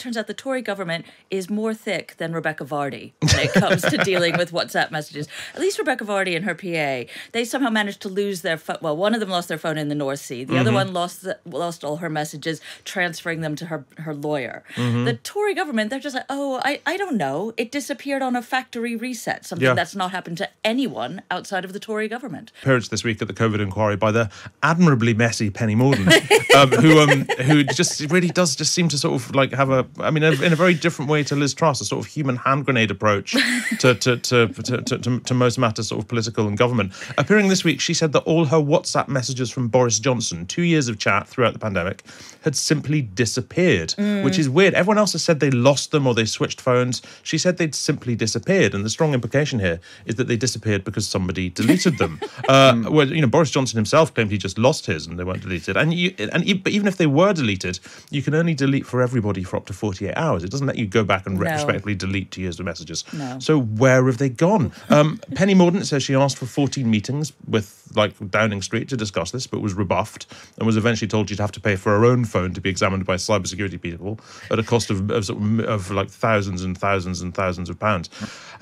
turns out the Tory government is more thick than Rebekah Vardy when it comes to dealing with WhatsApp messages. At least Rebekah Vardy and her PA, they somehow managed to lose their phone. Well, one of them lost their phone in the North Sea. The other one lost the, lost all her messages, transferring them to her her lawyer. The Tory government, they're just like, oh, I, I don't know. It disappeared on a factory reset, something Yeah. that's not happened to anyone outside of the Tory government. appearance this week at the COVID inquiry by the admirably messy Penny Mordaunt, um, who um, who just really does just seem to sort of like have a, I mean, in a very different way to Liz Truss, a sort of human hand grenade approach to to to, to, to, to, most matters sort of political and government. Appearing this week, she said that all her WhatsApp messages from Boris Johnson, two years of chat throughout the pandemic, had simply disappeared, which is weird. Everyone else has said they lost them or they switched phones. She said they'd simply disappeared, and the strong implication here is that they disappeared because somebody deleted them. Uh, well, you know, Boris Johnson himself claimed he just lost his and they weren't deleted. And you, and but even if they were deleted, you can only delete for everybody for up to forty eight hours. It doesn't let you go back and No. retrospectively delete two years of messages. No. So where have they gone? Um, Penny Mordaunt says she asked for fourteen meetings with like Downing Street to discuss this, but was rebuffed and was eventually told she'd have to pay for her own phone to be examined by cybersecurity people at a cost of of, of, of like thousands and thousands and thousands of pounds.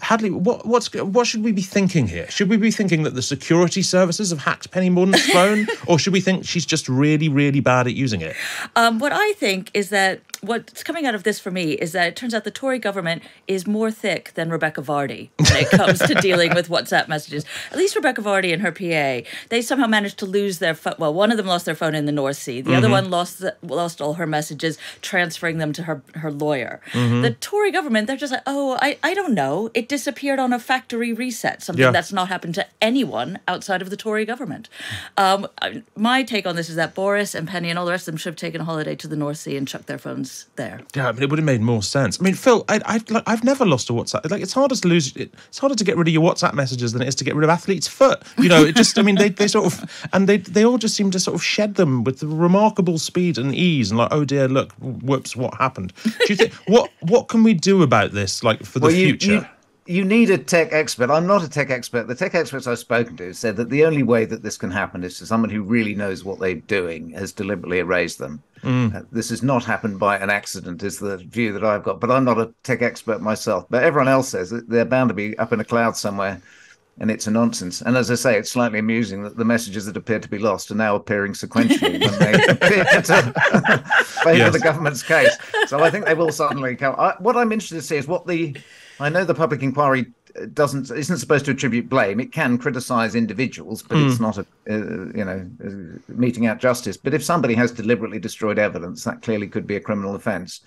Hadley, what what's what should we be thinking here? Should we be thinking that the security services have hacked Penny Mordaunt's phone, or should we think she's just really really bad at using it? Um, what I think is that what's coming out of this for me is that it turns out the Tory government is more thick than Rebekah Vardy when it comes to dealing with WhatsApp messages. At least Rebekah Vardy and her PA, they somehow managed to lose their phone. Well, one of them lost their phone in the North Sea. The other one lost the, lost all her messages, transferring them to her her lawyer. The Tory government, they're just like, oh, I, I don't know. It disappeared on a factory reset, something Yeah. that's not happened to anyone outside of the Tory government. Um, I- my take on this is that Boris and Penny and all the rest of them should have taken a holiday to the North Sea and chucked their phones there. Yeah, I mean, it would have made more sense. I mean, Phil, I, I, like, I've never lost a WhatsApp. Like, it's harder to lose. It, it's harder to get rid of your WhatsApp messages than it is to get rid of athlete's foot. You know, it just. I mean, they, they sort of, and they they all just seem to sort of shed them with remarkable speed and ease. And like, oh dear, look, whoops, what happened? Do you think what what can we do about this, like for the you, future? you you need a tech expert. I'm not a tech expert. The tech experts I've spoken to said that the only way that this can happen is to someone who really knows what they're doing has deliberately erased them. Uh, this has not happened by an accident, is the view that I've got. But I'm not a tech expert myself. But everyone else says that they're bound to be up in a cloud somewhere. And it's a nonsense. And as I say, it's slightly amusing that the messages that appear to be lost are now appearing sequentially when they appear to favour Yes. the government's case. So I think they will suddenly come. I, what I'm interested to see is what the. I know the public inquiry uh, doesn't isn't supposed to attribute blame. It can criticise individuals, but it's not a uh, you know uh, meting out justice. But if somebody has deliberately destroyed evidence, that clearly could be a criminal offence.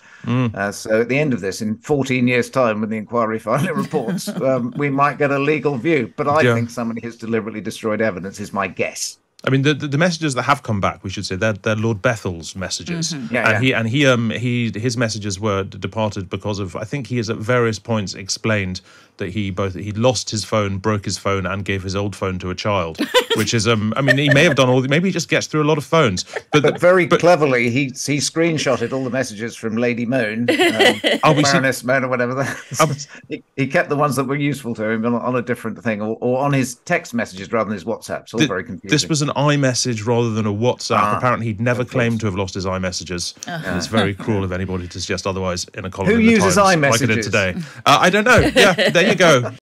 Uh, so at the end of this, in 14 years' time, when the inquiry finally reports, um, we might get a legal view. But I Yeah. think somebody has deliberately destroyed evidence. Is my guess. I mean, the, the the messages that have come back, we should say, they're, they're Lord Bethell's messages, Yeah, and yeah. he and he um he his messages were departed because of I think he has at various points explained that he both he lost his phone, broke his phone, and gave his old phone to a child, which is um I mean he may have done all maybe he just gets through a lot of phones, but, But very cleverly, he he screenshotted all the messages from Lady Mone, um, we see- Baroness Mone, or whatever. That, he, he kept the ones that were useful to him on, on a different thing, or, or on his text messages rather than his WhatsApps. All Th- very confusing. This was an iMessage rather than a WhatsApp. Ah, Apparently, he'd never claimed to have lost his iMessages. And it's very cruel of anybody to suggest otherwise in a column. Who in the uses Times, like I did iMessages? today? Uh, I don't know. Yeah, there you go.